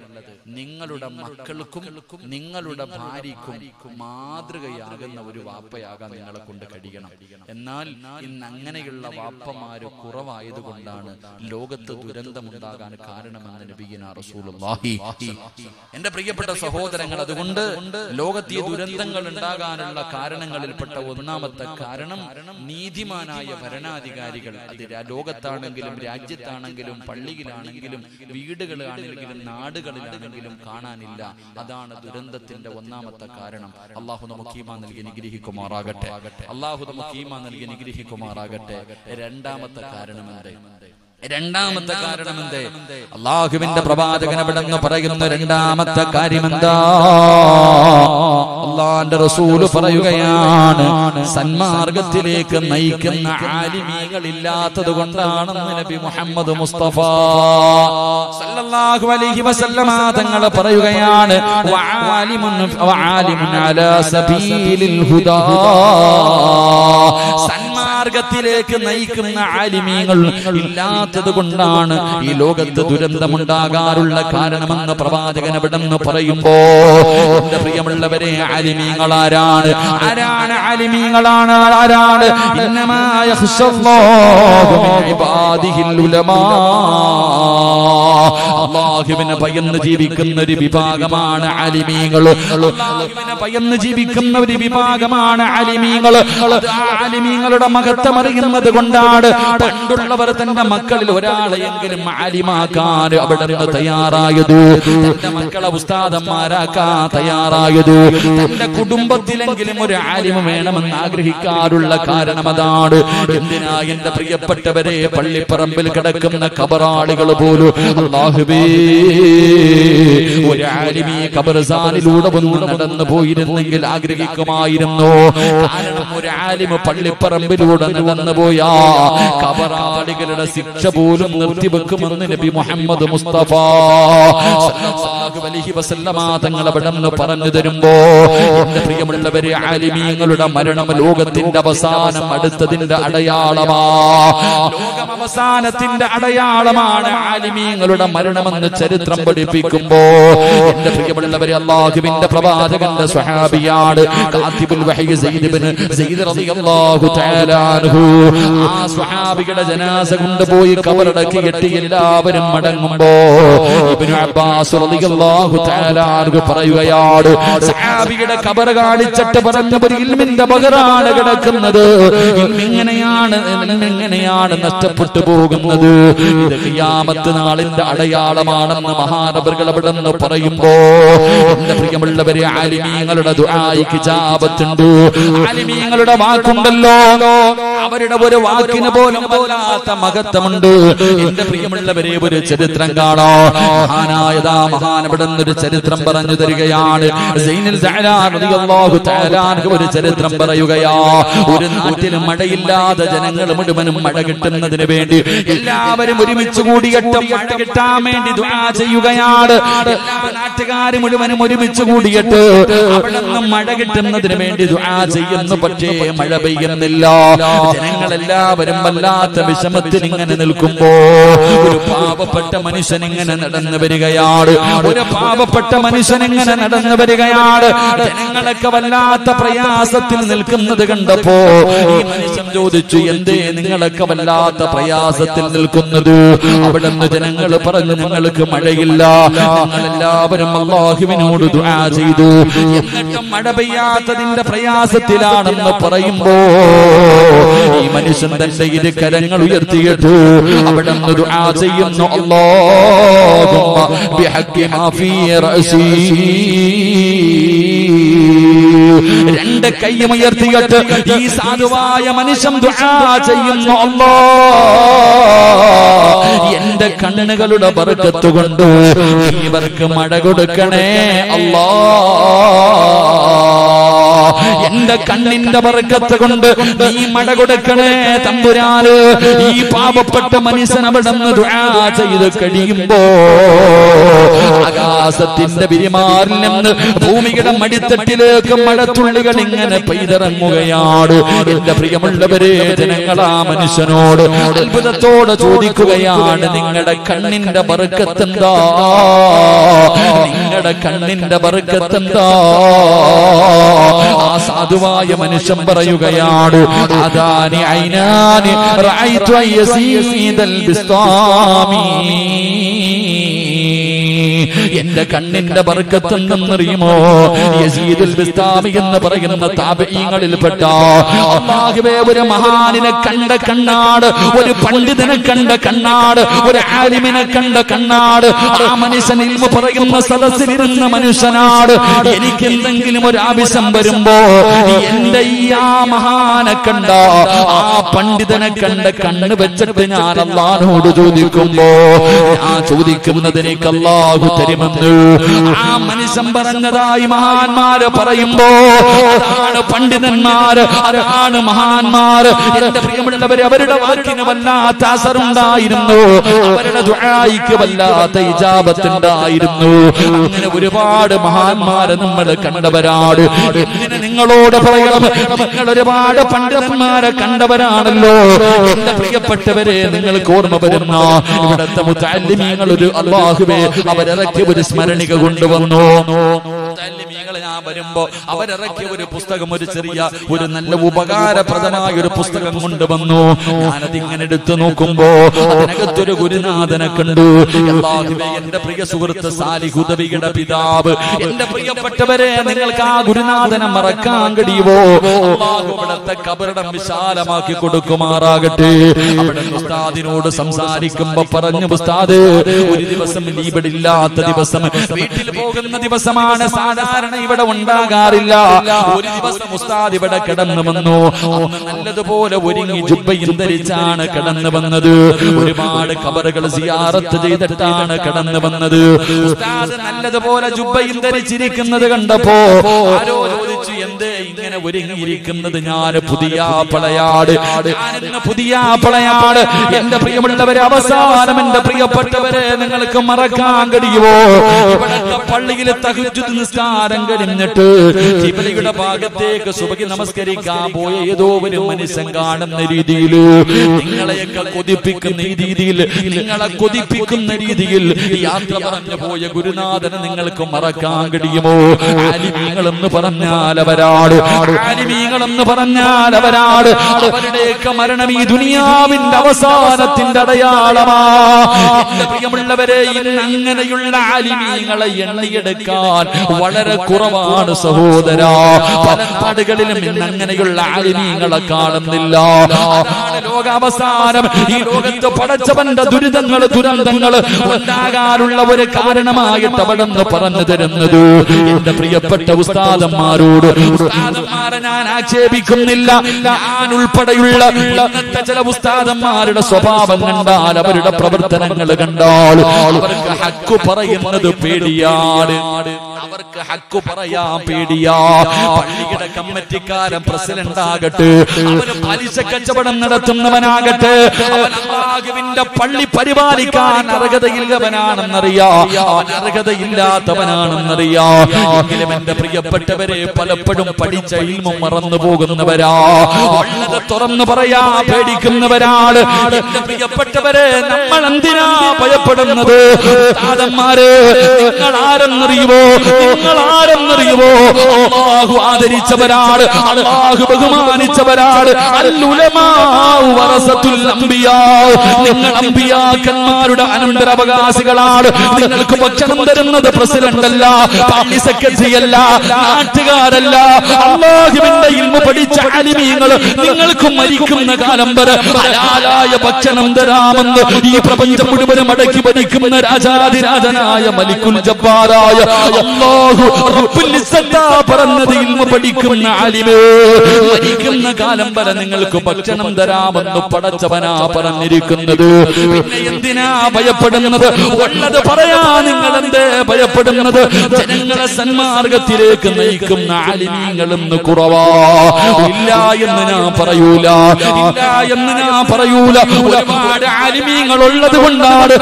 നിങ്ങളുടെ മക്കൾക്കും നിങ്ങളുടെ ഭാര്യക്കും മാതൃകയാകുന്ന ഒരു വാപ്പയാകാൻ നിങ്ങളെ കൊണ്ട് കഴിയണം എന്നാൽ ഇന്ന് അങ്ങനെയുള്ള വാപ്പമാര് കുറവായതുകൊണ്ടാണ് ലോകത്ത് ദുരന്തമുണ്ടാകാൻ കാരണമെന്ന് നബിയിന റസൂലുള്ളാഹി എന്റെ പ്രിയപ്പെട്ട സഹോദരങ്ങൾ അതുകൊണ്ട് ലോകത്ത് ഈ ദുരന്തങ്ങൾ ഉണ്ടാകാനുള്ള കാരണങ്ങളിൽപ്പെട്ട ഒന്നാമത്തെ കാരണം നീതിമാനായ ഭരണാധികാരികൾ. അത് ലോകത്താണെങ്കിലും രാജ്യത്താണെങ്കിലും പള്ളിയിലാണെങ്കിലും വീടുകളിലാണെങ്കിലും നാടുകളിലാണെങ്കിലും കാണാനില്ല. അതാണ് ദുരന്തത്തിന്റെ ഒന്നാമത്തെ കാരണം. അള്ളാഹു നമുക്ക് ഈമാ നൽകി നിഗ്രഹിക്കുമാറാകട്ടെ അള്ളാഹു നമുക്ക് ഈമാ നൽകി നിഗ്രഹിക്കുമാറാകട്ടെ രണ്ടാമത്തെ കാരണം എന്ത് രണ്ടാമത്തെ കാരണം എന്തേ? അള്ളാഹുവിന്റെ പ്രവാചകൻ അവിടെന്ന് പറയുന്ന രണ്ടാമത്തെ കാര്യം എന്താ അള്ളാന്റെ റസൂൽ പറയുകയാണ് സന്മാർഗത്തിലേക്ക് നയിക്കുന്ന ആലിമീകൾ ഇല്ലാത്തത് കൊണ്ടാണെന്ന് നബി മുഹമ്മദ് മുസ്തഫ സല്ലല്ലാഹു അലൈഹി വസല്ലമ തങ്ങൾ പറയുകയാണ് വആലിമുൻ വആലിമുൻ അലാ സബീലിൽ ഹുദാ. സന്മാർഗത്തിലേക്ക് നയിക്കുന്ന ആലിമീങ്ങൾ ഇല്ലാത്തത് കൊണ്ടാണ് ഈ ലോകത്ത് ദുരന്തമുണ്ടാകാറുള്ള കാരണമെന്ന് പ്രവാചകൻ എവിടെന്ന് പറയുമ്പോ എന്റെ പ്രിയമുള്ളവരെ ആലിമീങ്ങൾ ആരാണ്? ആരാണ് ആലിമീങ്ങളാണ് ആരാണ്? അള്ളാഹുവിനെ ഭയന്ന് ജീവിക്കുന്ന ഒരു വിഭാഗമാണ് അലിമീങ്ങൾ അള്ളാഹുവിനെ ഭയന്ന് ജീവിക്കുന്ന ഒരു വിഭാഗമാണ് അലിമീങ്ങൾ അത് ആ അറിയുന്നത് കൊണ്ടാണ് പണ്ടുള്ളവർ തന്റെ മക്കളിൽ ഒരാളെയെങ്കിലും ആലിമാക്കാൻ അവിടെ നിന്ന് തയ്യാറായത്. തന്റെ മക്കളെ ഉസ്താദന്മാരാക്കാൻ തയ്യാറായത്. തന്റെ കുടുംബത്തിലെങ്കിലും ഒരു ആലിമ വേണമെന്ന് ആഗ്രഹിക്കാറുള്ള കാരണം അതാണ്. എന്തിനാ എന്റെ പ്രിയപ്പെട്ടവരെ പള്ളിപ്പറമ്പിൽ കിടക്കുന്ന കബറാളികൾ പോലും അള്ളാഹുബേ ആലിമി നടന്നു പോയിരുന്നെങ്കിൽ ആഗ്രഹിക്കുമായിരുന്നു? കാരണം ഒരു പള്ളിപ്പറമ്പിലൂടെ നടന്നു പോയാ കബറാളികളുടെ ശിക്ഷ പോലും നിർത്തിവെക്കുമെന്ന് നബി മുഹമ്മദ് മുസ്തഫ അവിടെ നിന്ന് പറഞ്ഞു തരുമ്പോ എന്റെ പ്രിയമുള്ളവരെ ആലിമീങ്ങളുടെ മരണം ലോകത്തിന്റെ അവസാനം അടുത്തതിന്റെ അടയാളമാ. ലോകം അവസാനത്തിന്റെ അടയാളമാണ് ആലിമീങ്ങളുടെ മരണമെന്ന് ചരിത്രം പഠിപ്പിക്കുമ്പോ എന്റെ പ്രിയമുള്ളവരെ അള്ളാഹുവിന്റെ പ്രവാചകന്റെ സ്വഹാബിയാണ് ആ സ്വഹാബിയുടെ ജനാസ കൊണ്ടുപോയി കബറടക്കിയിട്ട് എല്ലാവരും മടങ്ങുമ്പോ ഇബ്നു അബ്ബാസ് റളിയല്ലാഹു തആല പറയുകയാണ് സ്വഹാബികളുടെ കബർ കാണിച്ചിട്ട് പറഞ്ഞ ഒരു ഇൽമിന്റെ പകരാണ് കിടക്കുന്നത്. ഇൽമിങ്ങനെയാണ് എങ്ങനെയാണ് നഷ്ടപ്പെട്ടു പോകുന്നത്? ഇത് ഖിയാമത്ത് നാളിന്റെ അടയാളമാണെന്ന് മഹാനബറുകൾ അവിടെ നിന്ന് പറയുമ്പോ എന്റെ പ്രിയമുള്ളവരെ ആലിമീങ്ങളുടെ ദുആയിക്ക് ജാപത്തുണ്ട് ആലിമീങ്ങളുടെ വാക്കുണ്ടല്ലോ. അവരുടെ ഒരു വാക്കിന് പോലും പോലാത്ത മഹത്വമുണ്ട്. എന്റെ പ്രിയമുള്ളവരെ ഒരു ചരിത്രം കാണോ. മഹാനായതാ മഹാനവിടെ ഒരു ചരിത്രം പറഞ്ഞു തരികയാണ്. ഒരു ചരിത്രം പറയുകയാ ഒരു നാട്ടിൽ മഴയില്ലാതെ ജനങ്ങൾ മുഴുവനും മഴ കിട്ടുന്നതിന് വേണ്ടി എല്ലാവരും ഒരുമിച്ച് കൂടിയിട്ട് മഴ കിട്ടാൻ വേണ്ടി ചെയ്യുകയാണ്. എല്ലാ നാട്ടുകാരും മുഴുവനും ഒരുമിച്ച് കൂടിയിട്ട് അവിടെ നിന്ന് മഴ കിട്ടുന്നതിന് വേണ്ടി ചെയ്യുന്നു. പക്ഷേ മഴ പെയ്യുന്നില്ല. ജനങ്ങളെല്ലാവരും വല്ലാത്ത വിഷമത്തിൽ ഇങ്ങനെ നിൽക്കുമ്പോ ഒരു പാവപ്പെട്ട മനുഷ്യൻ ഇങ്ങനെ നടന്നു വരികയാണ്. ഒരു പാവപ്പെട്ട മനുഷ്യൻ ഇങ്ങനെ നടന്നു വരികയാണ്. ജനങ്ങളൊക്കെ വല്ലാത്ത പ്രയാസത്തിൽ നിൽക്കുന്നത് കണ്ടപ്പോ ഈ മനുഷ്യൻ ചോദിച്ചു എന്തേ നിങ്ങളൊക്കെ വല്ലാത്ത പ്രയാസത്തിൽ നിൽക്കുന്നത്? അവിടെ നിന്ന് ജനങ്ങൾ പറഞ്ഞു നിങ്ങൾക്ക് മഴയില്ല. എല്ലാവരും അള്ളാഹുവിനോട് ദുആ ചെയ്തു. എന്നിട്ടും മഴ പെയ്യാത്തതിന്റെ പ്രയാസത്തിലാണെന്ന് പറയുമ്പോ ഈ മനുഷ്യൻ തന്റെ ഇരു കരങ്ങൾ ഉയർത്തിയിട്ടു അവിടെ നിന്ന് ദുആ ചെയ്യുന്നു. രണ്ട് കൈയും ഉയർത്തിയിട്ട് ഈ സാധുവായ മനുഷ്യൻ ചെയ്യുന്നു. എന്റെ കണ്ണുകളുടെ ബർക്കത്ത് കൊണ്ട് ഇവർക്ക് മഴ കൊടുക്കണേ. അല്ലാ. എന്റെ കണ്ണിന്റെ വർഗത്ത് കൊണ്ട് നീ മട കൊടുക്കണേ തമ്പുരാന്. ഈ പാപപ്പെട്ട മനുഷ്യൻ അവിടെ ചെയ്ത് കഴിയുമ്പോ ആകാശത്തിന്റെ പിരിമാറിനെന്ന് ഭൂമിയുടെ മടിത്തട്ടിലേക്ക് മഴത്തുള്ളികൾ ഇങ്ങനെ പെയ്തിറങ്ങുകയാണ്. എന്റെ പ്രിയമുള്ളവരെ ജനങ്ങൾ ആ മനുഷ്യനോട് അത്ഭുതത്തോടെ ചോദിക്കുകയാണ് നിങ്ങളുടെ കണ്ണിന്റെ ബർക്കത്തെന്താ നിങ്ങളുടെ കണ്ണിന്റെ ബർക്കത്തെന്താ ആ സാധുവായ മനുഷ്യൻ പറയുകയാണ് അതാനി ഐനാനി റഅയ്തു അയ്യസീദൽ ബിസ്താമി. എന്റെ കണ്ണിന്റെ പറക്കത്തുണ്ടെന്നറിയുമോ യസീദുൽ ബിസ്താമി എന്ന് പറയുന്ന താപീങ്ങളിൽപ്പെട്ട അള്ളാഹുവേ ഒരു മഹാനിനെ കണ്ട കണ്ണാട് ഒരു പണ്ഡിതനെ കണ്ട കണ്ണാട് ഒരു ആലിമിനെ കണ്ട കണ്ണാട് ആ മനുഷ്യൻ ഇൽമ പറയുന്ന സദസ്സിലിരുന്ന മനുഷ്യനാട് എനിക്ക് എന്തെങ്കിലും ഒരു ആവശ്യം വരുമ്പോ എന്റെ ഈ ആ മഹാനെ കണ്ട ആ പണ്ഡിതനെ കണ്ട കണ്ണ് വെച്ചിട്ട് ഞാൻ അള്ളാനോട് ചോദിക്കുമ്പോ ആ ചോദിക്കുന്നതിനേക്ക് അള്ളാഹു തരുമെന്ന് ആ മനുഷ്യൻ പറഞ്ഞതായി മഹാന്മാര് പറയുമ്പോ അതാണ് പണ്ഡിതന്മാര് അതാണ് മഹാന്മാര് എന്റെ പ്രിയമുള്ളവര് അവരുടെ വാക്കിന് വല്ലാത്ത അസറുണ്ടായിരുന്നു. അവരുടെ ദുആയിക്ക് വല്ലാത്ത ഇജാബത്തുണ്ടായിരുന്നു. അങ്ങനെ ഒരുപാട് മഹാന്മാരെ നമ്മൾ കണ്ടവരാണ്. ഇങ്ങനെ നിങ്ങളോട് പറയണം? നിങ്ങൾ ഒരുപാട് പണ്ഡിതന്മാരെ കണ്ടവരാണല്ലോ. എന്റെ പ്രിയപ്പെട്ടവരെ നിങ്ങൾക്ക് ഓർമ്മ വരുന്ന ഇവിടുത്തെ ഒരു അള്ളാഹുവേ അവരിറക്കിയ ഒരു സ്മരണിക കൊണ്ടുവന്നു? മുത്താലിമീങ്ങൾ ഞാൻ വരുമ്പോ അവരിറക്കിയ ഒരു പുസ്തകം ഒരു ചെറിയ ഒരു നല്ല ഉപകാരപ്രദമായ ഒരു പുസ്തകം കൊണ്ടുവന്നു ഞാനതിങ്ങനെ എടുത്തു നോക്കുമ്പോ അതിനകത്തൊരു ഗുരുനാഥനെ കണ്ടു. എന്റെ പ്രിയ സുഹൃത്ത് സാലിഹുദവിയുടെ പിതാവ്. എന്റെ പ്രിയപ്പെട്ടവരെ നിങ്ങൾക്ക് ആ ഗുരുനാഥനെ മറക്കാൻ കഴിയുമോ അവിടുത്തെ കബറിടം വിശാലമാക്കി കൊടുക്കുമാറാകട്ടെ. അവിടെ ഉസ്താദിനോട് സംസാരിക്കുമ്പോ പറഞ്ഞു ഉസ്താദ് ഒരു ദിവസം ലീബിടില്ലാത്ത ദിവസം വീട്ടിൽ പോകുന്ന ദിവസമാണ് സാധാരണ ഇവിടെ ഉണ്ടാകാറില്ല. ഒരു ദിവസം ഉസ്താദ് ഇവിടെ കടന്നു വന്നു. നല്ലതുപോലെ ഒരുങ്ങി ജുബയും ധരിച്ചാണ് കടന്നു വന്നത്. ഒരുപാട് കബറുകൾ സിയാറത്ത് ചെയ്തിട്ടാണ് കടന്നു വന്നത്. ഉസ്താദ് നല്ലതുപോലെ ജുബയും ധരിച്ചിരിക്കുന്നത് കണ്ടപ്പോ ആരോ ചോദിച്ചു എന്തേ ഇങ്ങനെ ഒരുങ്ങിയിരിക്കുന്നത് ഞാൻ പുതിയ പളയാട്? പുതിയ പളയാട്. എന്റെ പ്രിയമുള്ളവരെ അവസാനം എന്റെ പ്രിയപ്പെട്ടവരെ നിങ്ങൾക്ക് മറക്കാൻ കഴിയുമോ? പള്ളിയിൽ തഹജ്ജുദ് നിസ്കാരം കഴിഞ്ഞിട്ട് കിബിലയുടെ ഭാഗത്തേക്ക് സുബകി നമസ്കരിക്കാൻ പോയ ഏതോ ഒരു മനുഷ്യൻ കാണുന്ന രീതിയിൽ നിങ്ങളെയൊക്കെ കൊതിപ്പിക്കുന്ന ഈ രീതിയിൽ നിങ്ങളെ കൊതിപ്പിക്കുന്ന രീതിയിൽ യാത്ര പറഞ്ഞു പോയ ഗുരുനാഥനെ നിങ്ങൾക്ക് മറക്കാൻ കഴിയുമോ? ആലിമീങ്ങൾ എന്ന് പറഞ്ഞാൽ അവരാട് ആലിമീങ്ങൾ എന്ന് പറഞ്ഞാൽ അവരാട് അവരുടെയൊക്കെ മരണം ഈ ദുനിയാവിന്റെ അവസാനത്തിന്റെ അടയാളമാ. എന്റെ പ്രിയമുള്ളവരെ ഇന്ന് അങ്ങനെയുള്ള ആലിമീങ്ങളെ എണ്ണയെടുക്കാൻ വളരെ കുറവാണ് സഹോദര. പല നാടുകളിലും അങ്ങനെയുള്ള ആലിമീങ്ങളെ കാണുന്നില്ല. ലോകാവസാനം. ഈ ലോകത്ത് പടച്ചവന്റെ ദുരിതങ്ങൾ ദുരന്തങ്ങൾ ഉണ്ടാകാനുള്ള ഒരു കാരണമായിട്ട് അവിടെ പറഞ്ഞു തരുന്നത്. എന്റെ പ്രിയപ്പെട്ട ഉസ്താദന്മാരോട് ഉസ്താദന്മാരെ ഞാൻ ആക്ഷേപിക്കുന്നില്ല. ഞാൻ ഉൾപ്പെടെയുള്ള ഇന്നത്തെ ചില ഉസ്താദന്മാരുടെ സ്വഭാവം കണ്ടാൽ അവരുടെ പ്രവർത്തനങ്ങൾ കണ്ടാൽ ഹക്കു പറയുന്നത് പേടിയാണ്. അവർക്ക് ഹക്കു പറയാ പേടിയാ. പള്ളിയുടെ കമ്മിറ്റിക്കാരൻ പ്രസിഡന്റ് ആകട്ടെ അവന് പലിശ കച്ചവടം നടത്തുന്നവനാകട്ടെ. അവൻ അള്ളാഹുവിന്റെ പള്ളി പരിപാലിക്കാൻ അർഹതയില്ലവനാണെന്നറിയാ. അർഹതയില്ലാത്തവനാണെന്നറിയാ. എങ്കിലും എന്റെ പ്രിയപ്പെട്ടവരെ പലപ്പോഴും പഠിച്ച ഇൽമും മറന്നു പോകുന്നവരാ. ഉള്ളത് തുറന്നു പറയാ പേടിക്കുന്നവരാണ്. പ്രിയപ്പെട്ടവരെ നമ്മൾ എന്തിനാ ഭയപ്പെടുന്നത്? നിങ്ങൾ ആരെന്നറിയുമോ നിങ്ങൾ ആരെന്നറിയുമോ അള്ളാഹു ആദരിച്ചവരാണ്. അള്ളാഹു ബഹുമാനിച്ചവരാണ്. നിങ്ങൾ അമ്പിയാക്കന്മാരുടെ അനന്തരാവകാശികളാണ്. നിങ്ങൾക്ക് ഭക്ഷണം തരുന്നത് പ്രസിഡന്റ് അല്ല പാർട്ടി സെക്രട്ടറി അല്ല നാട്ടുകാരല്ല. അള്ളാഹുവിന്റെ ഇൽമ പഠിച്ച അലിമീങ്ങൾ നിങ്ങൾക്ക് മരിക്കുന്ന കാലം വരെ ഹലാലായ ഭക്ഷണം തരാമെന്ന് ഈ പ്രപഞ്ചം മുഴുവനും അടക്കി ഭരിക്കുന്ന രാജാതിരാജനായ മലിക്കുൽ ജബ്ബാറായ അല്ലാഹു റബ്ബുൽ ഇസ്സത്താ പറഞ്ഞത് ഇൽമ പഠിക്കുന്ന ആലിമേ. മരിക്കുന്ന കാലം വരെ നിങ്ങൾക്ക് ഭക്ഷണം തരാമെന്ന് പടച്ചവനാ പറഞ്ഞിരിക്കുന്നത്. പിന്നെ എന്തിനാ ഭയപ്പെടുന്നത്? ഉള്ളത് പറയാ നിങ്ങൾ എന്തേ ഭയപ്പെടുന്നത്? ജനങ്ങളെ സന്മാർഗത്തിലേക്ക് നയിക്കുന്ന ആലിമീങ്ങളെന്ന് കുറവാ. ഇല്ല എന്ന് ഞാൻ പറയൂല. ഇല്ല എന്ന് ഞാൻ പറയൂല. ഒരുപാട് ആലിമീങ്ങൾ ഉള്ളത് കൊണ്ടാണ്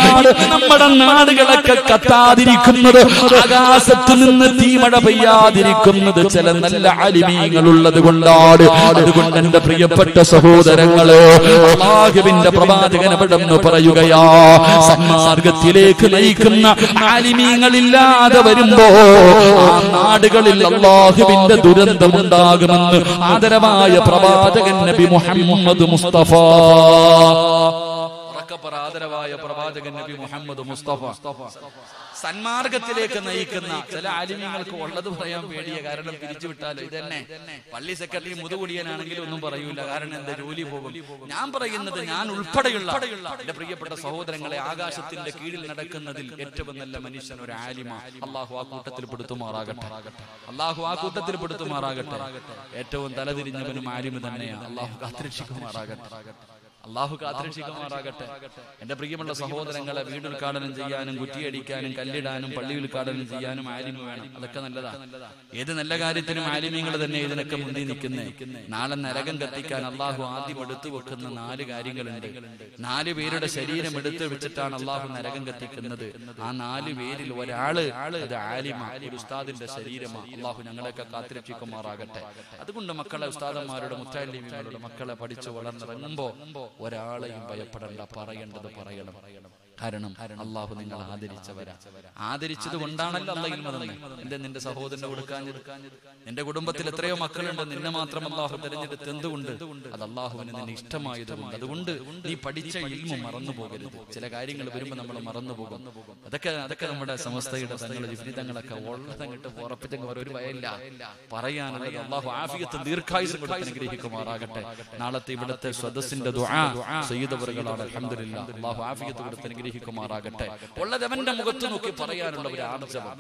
നമ്മുടെ നാടുകളൊക്കെ കത്താതിരിക്കുന്നത്. ആകാശത്ത് നിന്ന് തീമഴ പെയ്യാതിരിക്കുന്നത് ചില നല്ല ആലിമീങ്ങൾ ഉള്ളത് കൊണ്ടാണ്. അതുകൊണ്ട് എന്റെ പ്രിയപ്പെട്ട സഹോദരങ്ങൾ അള്ളാഹുവിന്റെ പ്രവാചകൻ എവിടെന്ന് പറയുകയാ? സന്മാർഗത്തിലേക്ക് നയിക്കുന്ന ആലിമീങ്ങളില്ലാതെ വരുമ്പോ ആ നാടുകളിൽ അള്ളാഹുവിന്റെ ദുരന്തമുണ്ടാകുമെന്ന് ആദരവായ പ്രവാചകൻ നബി മുഹമ്മദ് മുസ്തഫ. ആദരവായ പ്രവാചകൻ നബി മുഹമ്മദ് മുസ്തഫ. സന്മാർഗത്തിലേക്ക് നയിക്കുന്ന ചില ആലിമ്യങ്ങൾക്ക് ഉള്ളത് പറയാൻ പേടിയ കാരണം പിരിച്ചുവിട്ടാലോ ഇതന്നെ. പള്ളി സെക്രട്ടറി മുതുകുടിയനാണെങ്കിലും ഒന്നും പറയൂല. കാരണം എന്റെ ജോലി പോകും? ഞാൻ പറയുന്നത് ഞാൻ ഉൾപ്പെടെയുള്ള എന്റെ പ്രിയപ്പെട്ട സഹോദരങ്ങളെ ആകാശത്തിന്റെ കീഴിൽ നടക്കുന്നതിൽ ഏറ്റവും നല്ല മനുഷ്യൻ ഒരു ആലിമ അള്ളാഹു ആ കൂട്ടത്തിൽ പെടുത്തുമാറാകട്ടെ. അള്ളാഹു ആ കൂട്ടത്തിൽ പെടുത്തുമാറാകട്ടെ. ഏറ്റവും തലതിരിഞ്ഞവനും ആലിമ തന്നെയാണ് അള്ളാഹു കാത്തിരക്ഷിക്കുമാറാകട്ടെ. അള്ളാഹു കാത്തിരക്ഷിക്കുമാറാകട്ടെ. എന്റെ പ്രിയമുള്ള സഹോദരങ്ങളെ വീട് ഉദ്ഘാടനം ചെയ്യാനും കുറ്റിയടിക്കാനും കല്ലിടാനും പള്ളി ഉദ്ഘാടനം ചെയ്യാനും ആലിമ വേണം. അതൊക്കെ നല്ലതാ. ഏത് നല്ല കാര്യത്തിനും ആലിമ്യങ്ങൾ തന്നെ ഇതിനൊക്കെ മുന്നിൽ നിൽക്കുന്നേ. നാളെ നരകം കത്തിക്കാൻ അള്ളാഹു ആദ്യം എടുത്തു വെക്കുന്ന നാല് കാര്യങ്ങളുണ്ട്. നാല് പേരുടെ ശരീരം എടുത്തു വെച്ചിട്ടാണ് അള്ളാഹു നരകം കത്തിക്കുന്നത്. ആ നാല് പേരിൽ ഒരാൾ അത് ആലിമ ഒരു ഉസ്താദിന്റെ ശരീരമാണ് അള്ളാഹു ഞങ്ങളെയൊക്കെ കാത്തിരക്ഷിക്കുമാറാകട്ടെ. അതുകൊണ്ട് മക്കളെ ഉസ്താദന്മാരുടെ മുത്താലിമികളുടെ മക്കളെ പഠിച്ചു വളർന്നിറങ്ങുമ്പോ ഒരാളെയും ഭയപ്പെടണ്ട പറയേണ്ടത് പറയണം. കാരണം അള്ളാഹു നിങ്ങൾ ആദരിച്ചവരാ. ആദരിച്ചത് കൊണ്ടാണല്ലോ തന്നെ എന്റെ നിന്റെ സഹോദരനെ കൊടുക്കാഞ്ഞത് നിന്റെ കുടുംബത്തിൽ എത്രയോ മക്കളുണ്ട് നിന്നെ മാത്രം അള്ളാഹു തിരഞ്ഞെടുത്ത് എന്തുകൊണ്ട്? അത് അള്ളാഹുവിന് നിന്നെ ഇഷ്ടമായതുകൊണ്ട്. അതുകൊണ്ട് നീ പഠിച്ച ഇൽമ മറന്നു പോകരുത്. ചില കാര്യങ്ങൾ വരുമ്പോൾ നമ്മൾ മറന്നു പോകും. അതൊക്കെ അതൊക്കെ നമ്മുടെ സമസ്തയുടെ തങ്ങളുടെ വിപരീതങ്ങളൊക്കെ ഉള്ളതങ്ങിട്ട് ഉറപ്പിച്ചെങ്കിൽ ഒരു വയല്ല പറയാനുള്ളത് അള്ളാഹു ആഫിയത്ത് ദീർഘായുസ് അനുഗ്രഹിക്കുമാറാകട്ടെ. നാളത്തെ ഇവിടുത്തെ സ്വദസ്സിന്റെ ദുആ സയ്യിദവറുകളാണ് അൽഹംദുലില്ലാ അള്ളാഹു ആഫിയത്ത് കൊടുത്ത് അനുഗ്രഹിക്കുമാറാകട്ടെ. ഉള്ളതവന്റെ മുഖത്ത് നോക്കി പറയാനുള്ള ഒരു ആർജവം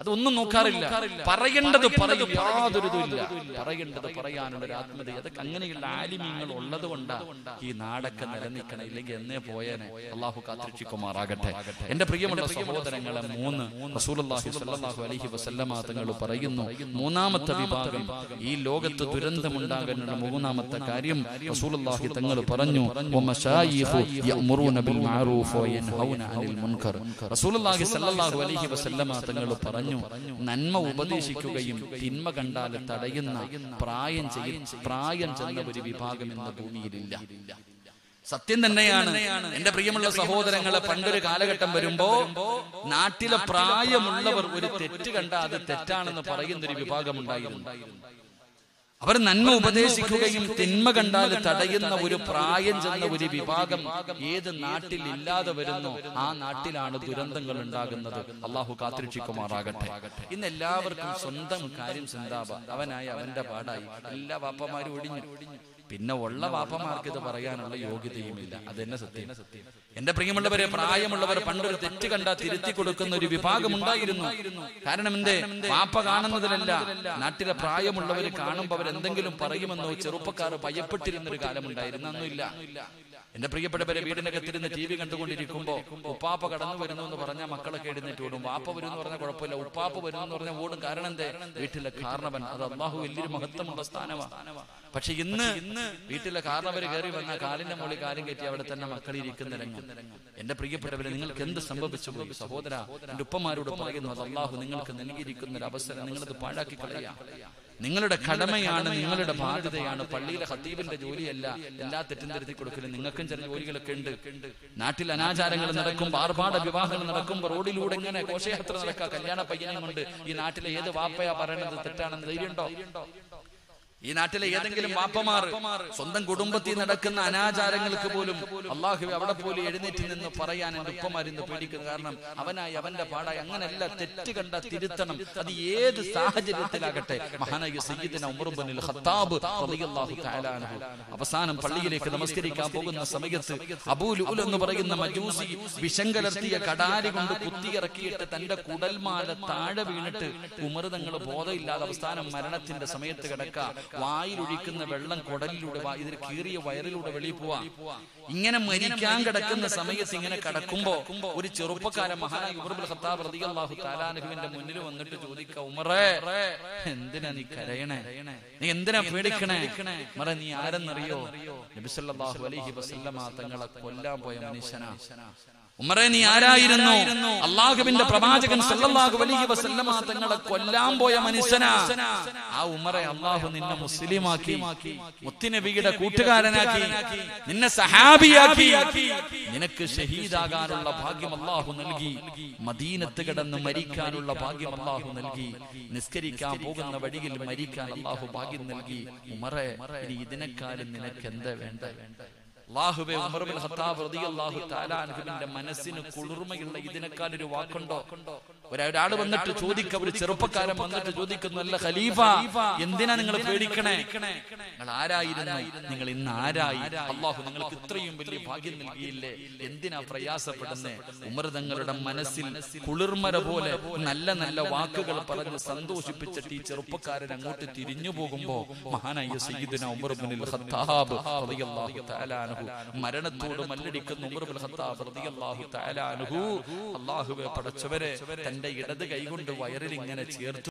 അതൊന്നും നോക്കാറില്ല. പറയേണ്ടത് പറയും. യാതൊരു ഇല്ല. പറയേണ്ടത് പറയാനുള്ള ഒരു ആത്മത അതൊക്കെ അങ്ങനെയുള്ള ആലിമ്യങ്ങൾ ഉള്ളത് കൊണ്ടാണ് ഈ നാടൊക്കെ നിലനിൽക്കണം. ഇല്ലെങ്കിൽ എന്നേ പോയേനെ. അള്ളാഹു കാത്തിരക്ഷിക്കുമാറാകട്ടെ എന്റെ പ്രിയമുള്ള സഹോദരങ്ങളെ മൂന്ന് റസൂലുള്ളാഹി സ്വല്ലല്ലാഹു അലൈഹി വസല്ലമ തങ്ങൾ പറയുന്നു. മൂന്നാമത്തെ വിഭാഗം ഈ ലോകത്ത് ദുരന്തമുണ്ടാകാനുള്ള മൂന്നാമത്തെ കാര്യം റസൂലുള്ളാഹി തങ്ങൾ പറഞ്ഞു. വമശായിഖു യഅ്മുറൂന ബിൽ മഅറൂഫ് വയൻഹൗന അലൈഹി വസല്ലമ തങ്ങൾ പറഞ്ഞു നന്മ ഉപദേശിക്കുകയും തിന്മ കണ്ടാൽ തടയുന്ന പ്രായം ചെയ്യ പ്രായം ചെന്ന ഒരു വിഭാഗം എന്ന ഭൂമിയിലില്ല. സത്യം തന്നെയാണ്. എന്റെ പ്രിയമുള്ള സഹോദരങ്ങളെ പണ്ടൊരു കാലഘട്ടം വരുമ്പോ നാട്ടിലെ പ്രായമുള്ളവർ ഒരു തെറ്റ് കണ്ട അത് തെറ്റാണെന്ന് പറയുന്ന ഒരു വിഭാഗം ഉണ്ടായിരുന്നു. അവർ നന്മ ഉപദേശിക്കുകയും തിന്മ കണ്ടാൽ തടയുന്ന ഒരു പ്രായം ചെന്ന ഒരു വിഭാഗം ഏത് നാട്ടിൽ ഇല്ലാതെ വരുന്നോ ആ നാട്ടിലാണ് ദുരന്തങ്ങൾ ഉണ്ടാകുന്നത്. അള്ളാഹു കാത്തിരക്ഷിക്കുമാറാകട്ടെ ഇന്ന് എല്ലാവർക്കും സ്വന്തം കാര്യം ചിന്താപ അവനായി അവന്റെ പാടായി. എല്ലാ വാപ്പമാരും ഒടിഞ്ഞു. പിന്നെ ഉള്ള വാപ്പമാർക്ക് ഇത് പറയാനുള്ള യോഗ്യതയുമില്ല. അതെന്നെ സത്യം. എന്റെ പ്രിയമുള്ളവരെ പ്രായമുള്ളവർ പണ്ടൊരു തെറ്റ് കണ്ടാ തിരുത്തി കൊടുക്കുന്ന ഒരു വിഭാഗം ഉണ്ടായിരുന്നു. കാരണം എന്റെ വാപ്പ കാണുന്നതിലല്ല. നാട്ടിലെ പ്രായമുള്ളവർ കാണുമ്പോൾ അവരെന്തെങ്കിലും പറയുമെന്നോ ചെറുപ്പക്കാർ ഭയപ്പെട്ടിരുന്ന ഒരു കാലമുണ്ടായിരുന്നു. അന്നില്ല എന്റെ പ്രിയപ്പെട്ടവരെ വീടിനകത്തിരുന്ന് ടി വി കണ്ടുകൊണ്ടിരിക്കുമ്പോ ഉപ്പാപ്പ കടന്നു വരുന്നു എന്ന് പറഞ്ഞാൽ മക്കളൊക്കെ എഴുന്നേറ്റ് ഓടും വാപ്പ വരും എന്ന് പറഞ്ഞാൽ കുഴപ്പമില്ല. ഉപ്പാപ്പ വരും എന്ന് പറഞ്ഞാൽ ഓടും. കാരണം എന്തേ? വീട്ടിലെ കാരണവൻ. അത് അള്ളാഹു വലിയൊരു മഹത്വമുള്ള സ്ഥാനമാണ് പക്ഷെ ഇന്ന് ഇന്ന് വീട്ടിലെ കാരണവര് കയറി വന്ന കാലിന്റെ മുകളിൽ കാലം കയറ്റി അവിടെ തന്നെ മക്കൾ ഇരിക്കുന്ന രംഗം. എന്റെ പ്രിയപ്പെട്ടവരെ നിങ്ങൾക്ക് എന്ത് സംഭവിച്ചു പോയി? സഹോദര എന്റെ ഉപ്പമാരോട് പറയുന്നു. അത് അള്ളാഹു നിങ്ങൾക്ക് നൽകിയിരിക്കുന്ന ഒരു അവസരം നിങ്ങളത് പാഴാക്കി കളയാം. നിങ്ങളുടെ കടമയാണ് നിങ്ങളുടെ ബാധ്യതയാണ് പള്ളിയിലെ ഹത്തീബിന്റെ ജോലിയല്ല. എല്ലാ തെറ്റും തിരുത്തി കൊടുക്കലും നിങ്ങൾക്കും ചില ജോലികളൊക്കെ ഉണ്ട്. നാട്ടിൽ അനാചാരങ്ങൾ നടക്കും ആർഭാട വിവാഹങ്ങൾ നടക്കും. റോഡിലൂടെ ഇങ്ങനെ ഘോഷയാത്ര നടക്കുക കല്യാണ പയ്യനെ കൊണ്ട് ഈ നാട്ടിലെ ഏത് വാപ്പയാ പറയണത് തെറ്റാണെന്ന് ധൈര്യമുണ്ടോ? ഈ നാട്ടിലെ ഏതെങ്കിലും വാപ്പമാർ സ്വന്തം കുടുംബത്തിൽ നടക്കുന്ന അനാചാരങ്ങൾക്ക് പോലും അള്ളാഹു അവിടെ പോലും എഴുന്നേറ്റ് നിന്ന് പറയാൻ എന്റെ ഉപ്പമാരിന്ന് പേടിക്കുന്നു. കാരണം അവനായി അവന്റെ പാടായി അങ്ങനെയല്ല തെറ്റ് കണ്ട തിരുത്തണം അത് ഏത് സാഹചര്യത്തിലാകട്ടെ? മഹാനായ സയ്യിദിന ഖത്താബ് അവസാനം പള്ളിയിലേക്ക് നമസ്കരിക്കാൻ പോകുന്ന സമയത്ത് അബൂലുൽ എന്ന് പറയുന്ന മജൂസി വിഷം കലർത്തിയ കടാരി കൊണ്ട് കുത്തിയിറക്കിയിട്ട് തന്റെ കുടൽമാല താഴെ വീണിട്ട് ഉമർ തങ്ങൾ ബോധമില്ലാതെ അവസാനം മരണത്തിന്റെ സമയത്ത് കിടക്ക വായിലൊഴിക്കുന്ന വെള്ളം കുടലിലൂടെ ഇതിന് കീറിയ വയറിലൂടെ വെളിയിൽ പോവാ. ഇങ്ങനെ മരിക്കാൻ കിടക്കുന്ന സമയത്ത് ഇങ്ങനെ കിടക്കുമ്പോ ഒരു ചെറുപ്പക്കാരൻ മഹാനായ ഉമർബുൽ ഖത്താബ് റളിയല്ലാഹു മുന്നിൽ വന്നിട്ട് ചോദിക്ക ഉമറേ എന്തിനാ നീ കരയണേ? നീ എന്തിനാ പേടിക്കണേ? മറ നീ ആരെന്നറിയോ? നബി സല്ലല്ലാഹു അലൈഹി വസല്ലമ തങ്ങളെ കൊല്ലാൻ പോയ മനുഷ്യനാ. ഉമറെ നീ ആരായിരുന്നു? അള്ളാഹുവിന്റെ പ്രവാചകൻ സല്ലല്ലാഹു അലൈഹി വസല്ലമ തങ്ങളെ കൊല്ലാൻ പോയ മനുഷ്യനാ. ആ ഉമറെ അള്ളാഹു നിന്നെ മുസ്ലിമാക്കി മുത്തിനബിയുടെ കൂട്ടുകാരനാക്കി നിന്നെ സഹാബിയാക്കി. നിനക്ക് ഷഹീദാകാനുള്ള ഭാഗ്യം അള്ളാഹു നൽകി. മദീനത്ത് കിടന്ന് മരിക്കാനുള്ള ഭാഗ്യം അള്ളാഹു നൽകി. നിസ്കരിക്കാൻ പോകുന്ന വഴിയിൽ മരിക്കാൻ അള്ളാഹു ഭാഗ്യം നൽകി. ഉമറെ ഇനി ഇതിനെക്കാളും നിനക്ക് എന്താ വേണ്ട അള്ളാഹുവെ ഖത്താബ് റളിയല്ലാഹു തആല അൻഹുവിന്റെ മനസ്സിന് കുളിർമയുള്ള ഇതിനേക്കാൾ ഒരു വാക്കുണ്ടോ? ഒരാൾ വന്നിട്ട് ചോദിക്ക ഒരു ചെറുപ്പക്കാരൻ വന്നിട്ട് ചോദിക്കുന്നു അല്ല ഖലീഫ എന്തിനാ നിങ്ങൾ പേടിക്കണേ? നിങ്ങൾ ആരായിരുന്നു നിങ്ങൾ ഇന്ന് ആരായി അള്ളാഹു നിങ്ങൾക്ക് ഇത്രയും വലിയ ഭാഗ്യം നൽകിയില്ലേ? എന്തിനാ പ്രയാസപ്പെടുന്നേ? ഉമർ തങ്ങളുടെ മനസ്സിൽ കുളിർമര പോലെ നല്ല നല്ല വാക്കുകൾ പറഞ്ഞ് സന്തോഷിപ്പിച്ചിട്ട് ഈ ചെറുപ്പക്കാരൻ അങ്ങോട്ട് തിരിഞ്ഞു പോകുമ്പോ മഹാനായ സയ്യിദിന ഉമർ ബിൻ ഖത്താബ് റളിയല്ലാഹു തആല അൻഹു മരണത്തോട് മല്ലടിക്കുന്ന ഉമർ ബിൻ ഖത്താബ് റളിയല്ലാഹു തആല അൻഹു അല്ലാഹുവേ പടച്ചവരെ തന്റെ ഇടത് കൈകൊണ്ട് വയറിൽ ഇങ്ങനെ ചേർത്തു